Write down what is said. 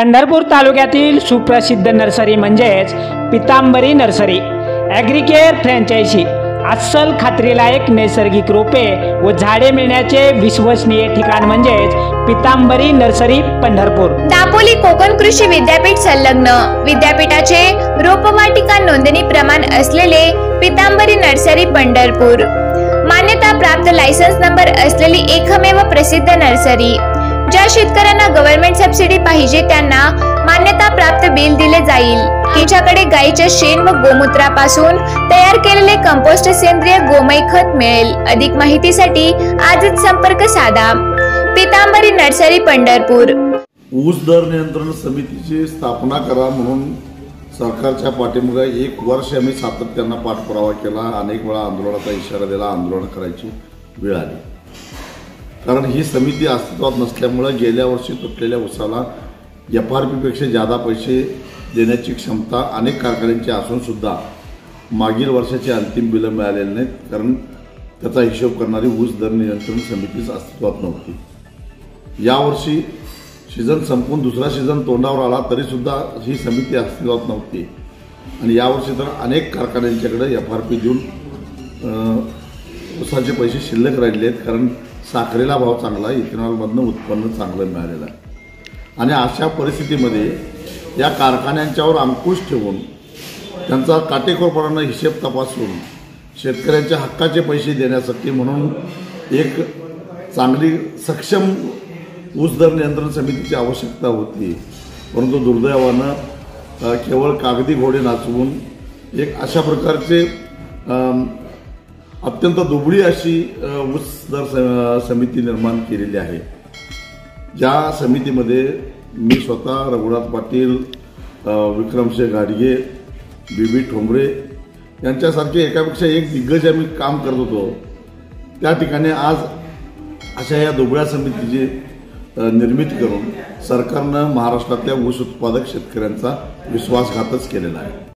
पंढरपूर तालुक्यातील सुप्रसिद्ध नर्सरी म्हणजेच पितांबरी नर्सरी. ॲग्रिकेअर फ्रँचायझी अस्सल खात्रीलायक नैसर्गिक रोपे व झाडे मिळण्याचे विश्वसनीय ठिकाण म्हणजेच पितांबरी नर्सरी पंढरपूर. दापोली कोकण कृषी विद्यापीठ संलग्न. विद्यापीठाचे रोपवाटिका नोंदणी प्रमाण असलेले पितांबरी नर्सरी पंढरपूर. मान्यता प्राप्त लायसन्स नंबर असलेली एकमेव प्रसिद्ध नर्सरी. ज्या शेतकऱ्यांना गव्हर्नमेंट सबसिडी पाहिजे त्यांना मान्यता प्राप्त बिल दिले जाईल. तिच्याकडे गाईच्या शेण व गोमूत्रापासून तयार केलेले कंपोस्ट सेंद्रिय गोमय खत मिळेल. अधिक माहितीसाठी आजच संपर्क साधा. पितांबरी नर्सरी पंढरपूर. ऊस दर नियंत्रण समितीची स्थापना करा म्हणून सरकारच्या पाठीमागे एक वर्ष आम्ही सातत्यानं पाठपुरावा केला. अनेक वेळा आंदोलनाचा इशारा दिला आंदोलन करायची वेळ आली. कारण ही समिती अस्तित्वात नसल्यामुळं गेल्या वर्षी तुटलेल्या उसाला एफ आर पीपेक्षा जादा पैसे देण्याची क्षमता अनेक कारखान्यांची असूनसुद्धा मागील वर्षाची अंतिम बिलं मिळालेली नाहीत. कारण त्याचा हिशोब करणारी ऊस दर नियंत्रण समितीच अस्तित्वात नव्हती. यावर्षी सीझन संपून दुसरा सीझन तोंडावर आला तरीसुद्धा ही समिती अस्तित्वात नव्हती. आणि यावर्षी तर अनेक कारखान्यांच्याकडे एफ आर पी देऊन उसाचे पैसे शिल्लक राहिले आहेत. कारण साखरेला भाव चांगला इथेनॉलमधनं उत्पन्न चांगलं मिळालेलं आहे. आणि अशा परिस्थितीमध्ये या कारखान्यांच्यावर अंकुश ठेवून त्यांचा काटेकोरपणानं हिशेब तपासून शेतकऱ्यांच्या हक्काचे पैसे देण्यासाठी म्हणून एक चांगली सक्षम ऊस दर नियंत्रण समितीची आवश्यकता होती. परंतु दुर्दैवानं केवळ कागदी घोडे नाचवून एक अशा प्रकारचे अत्यंत दुबळी अशी ऊस दर स- समिती निर्माण केलेली आहे. ज्या समितीमध्ये मी स्वतः रघुनाथ पाटील अ, विक्रमसिंह घाडगे बी बी ठोंबरे यांच्यासारखे एकापेक्षा एक दिग्गज आम्ही काम करत होतो. त्या ठिकाणी आज अशा या दुबळ्या समितीची निर्मिती करून सरकारनं महाराष्ट्रातल्या ऊस उत्पादक शेतकऱ्यांचा विश्वासघातच केलेला आहे.